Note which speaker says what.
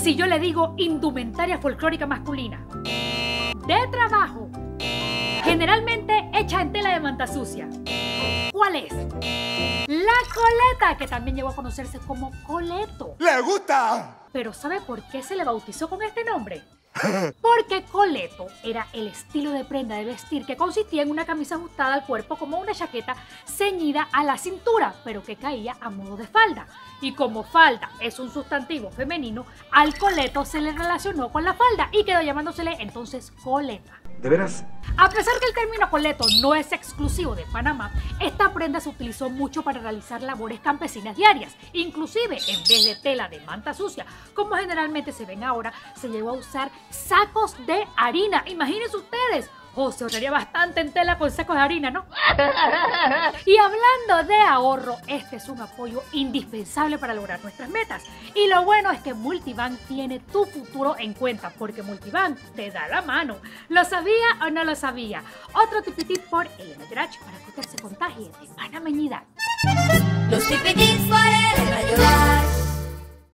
Speaker 1: si yo le digo indumentaria folclórica masculina? De trabajo. Generalmente hecha en tela de manta sucia. ¿Cuál es? La coleta, que también llegó a conocerse como coleto.
Speaker 2: ¡Le gusta!
Speaker 1: Pero ¿sabe por qué se le bautizó con este nombre? Porque coleto era el estilo de prenda de vestir que consistía en una camisa ajustada al cuerpo como una chaqueta ceñida a la cintura, pero que caía a modo de falda. Y como falda es un sustantivo femenino, al coleto se le relacionó con la falda y quedó llamándosele entonces coleta.
Speaker 2: ¿De veras?
Speaker 1: A pesar que el término coleto no es exclusivo de Panamá, esta prenda se utilizó mucho para realizar labores campesinas diarias. Inclusive, en vez de tela de manta sucia, como generalmente se ven ahora, se llegó a usar sacos de harina. Imagínense ustedes, Oh, se ahorraría bastante en tela con sacos de harina, ¿no? y hablando de ahorro, este es un apoyo indispensable para lograr nuestras metas. Y lo bueno es que Multibank tiene tu futuro en cuenta, porque Multibank te da la mano. ¿Lo sabía o no lo sabía? Otro tipitip por el para que usted se contagie de panameñidad.
Speaker 3: Los tipitips por.